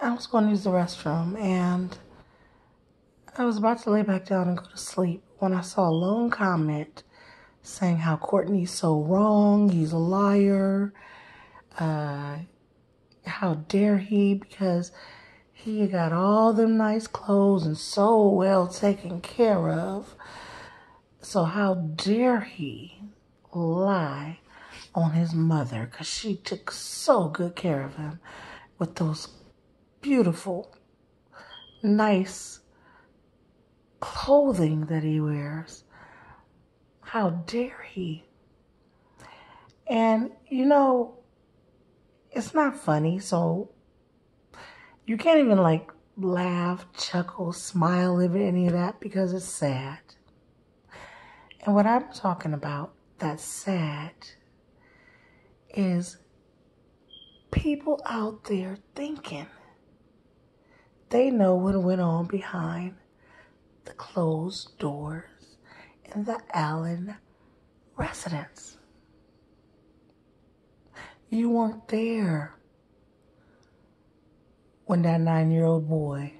I was going to use the restroom and I was about to lay back down and go to sleep when I saw a lone comment saying how Courtney's so wrong, he's a liar, uh, how dare he, because he got all them nice clothes and so well taken care of. So how dare he lie on his mother because she took so good care of him with those beautiful, nice clothing that he wears. How dare he? And you know, it's not funny, so you can't even like laugh, chuckle, smile over any of that because it's sad. And what I'm talking about that's sad is people out there thinking they know what went on behind the closed doors in the Allen residence. You weren't there when that nine year old boy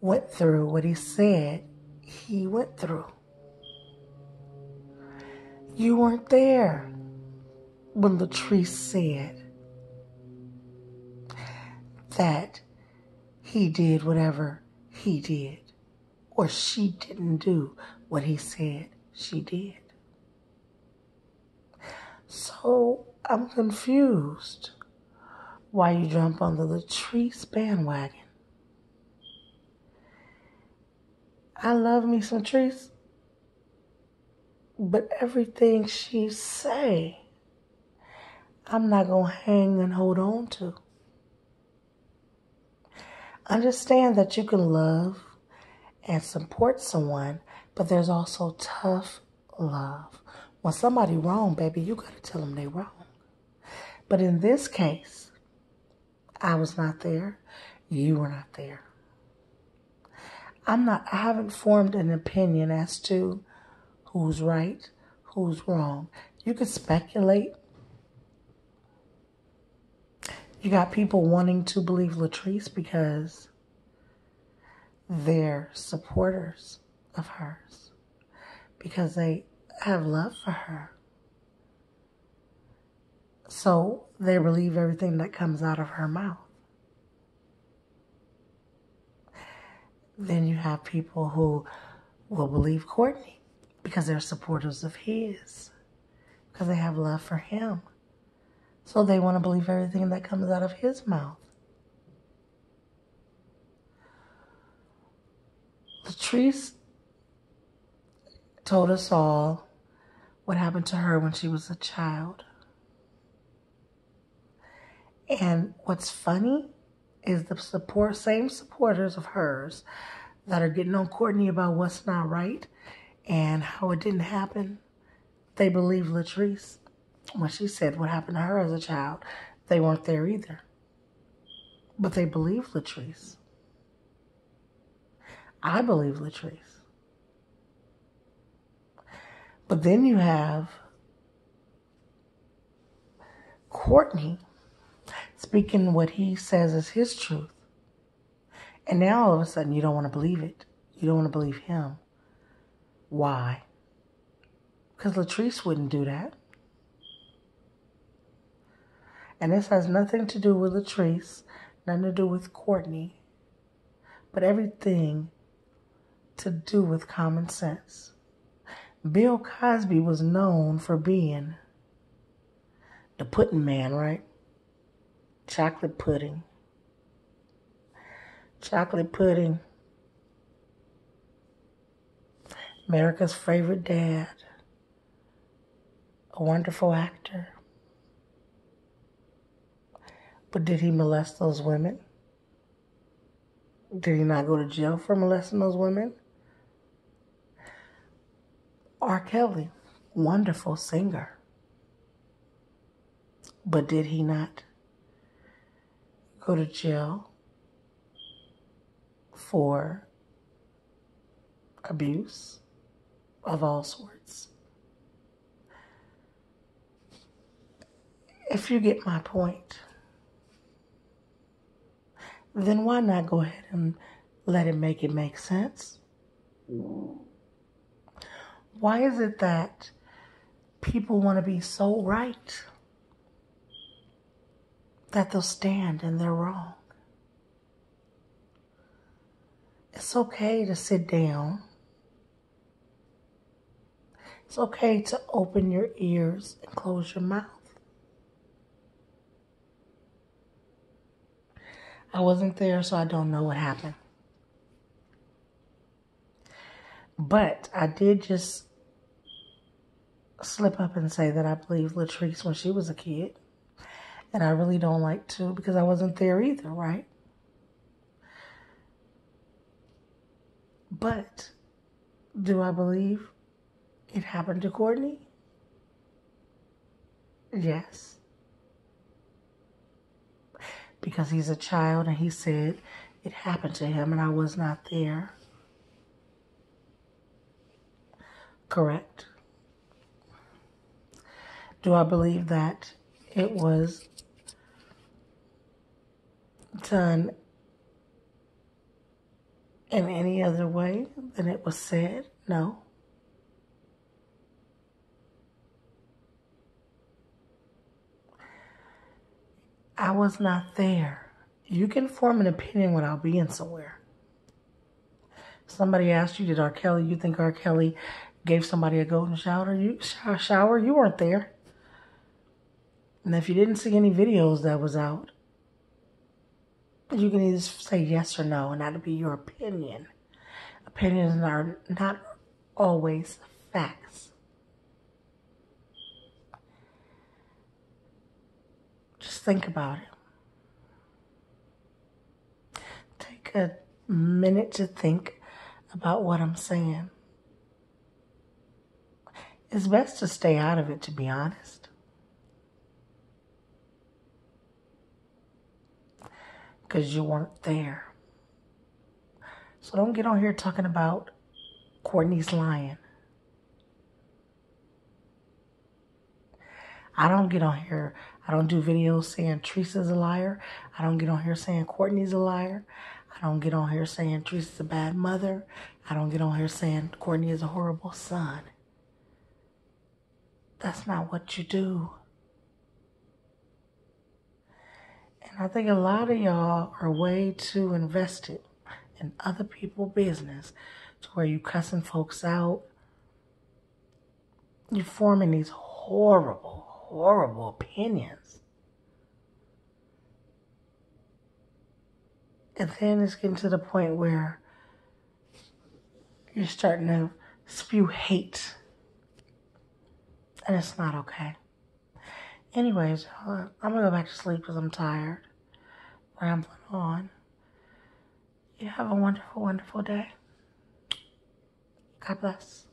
went through what he said he went through. You weren't there when Latrese said that he did whatever he did, or she didn't do what he said she did. So I'm confused why you jump on the Latrese bandwagon. I love me some Trees, but everything she say, I'm not gonna hang and hold on to. Understand that you can love and support someone, but there's also tough love. When somebody wrong, baby, you gotta tell them they wrong. But in this case, I was not there. You were not there. I'm not, I haven't formed an opinion as to who's right, who's wrong. You can speculate. You got people wanting to believe Latrese because they're supporters of hers, because they have love for her. So they believe everything that comes out of her mouth. Then you have people who will believe Courtney because they're supporters of his, because they have love for him. So they want to believe everything that comes out of his mouth. Latrese told us all what happened to her when she was a child. And what's funny is the support same supporters of hers that are getting on Courtney about what's not right and how it didn't happen. They believe Latrese when she said what happened to her as a child. They weren't there either. But they believe Latrese. I believe Latrese. But then you have Courtney speaking what he says is his truth. And now all of a sudden you don't want to believe it. You don't want to believe him. Why? Because Latrese wouldn't do that. And this has nothing to do with Latrese, nothing to do with Courtney, but everything to do with common sense. Bill Cosby was known for being the pudding man, right? chocolate pudding. Chocolate pudding. America's favorite dad. A wonderful actor. But did he molest those women? Did he not go to jail for molesting those women? R. Kelly, wonderful singer. But did he not go to jail for abuse of all sorts. If you get my point, then why not go ahead and let it make it make sense? Why is it that people want to be so right that they'll stand and they're wrong? It's okay to sit down. It's okay to open your ears and close your mouth. I wasn't there, so I don't know what happened. But I did just slip up and say that I believe Latrese when she was a kid. And I really don't like to because I wasn't there either, right? But do I believe it happened to Courtney? Yes because he's a child and he said it happened to him and I was not there. Correct. Do I believe that it was done in any other way than it was said? No. I was not there. You can form an opinion without being somewhere. Somebody asked you, did R. Kelly, you think R. Kelly gave somebody a golden shower? You shower, you weren't there. And if you didn't see any videos that was out, you can either say yes or no, and that'll be your opinion. Opinions are not always facts. Just think about it. Take a minute to think about what I'm saying. It's best to stay out of it, to be honest. Because you weren't there. So don't get on here talking about Courtney's lying. I don't get on here I don't do videos saying Teresa's a liar. I don't get on here saying Courtney's a liar. I don't get on here saying Teresa's a bad mother. I don't get on here saying Courtney is a horrible son. That's not what you do. And I think a lot of y'all are way too invested in other people's business to where you cussing folks out. You're forming these horrible, horrible opinions. And then it's getting to the point where you're starting to spew hate. And it's not okay. Anyways, uh, I'm going to go back to sleep because I'm tired. Rambling on. You have a wonderful, wonderful day. God bless.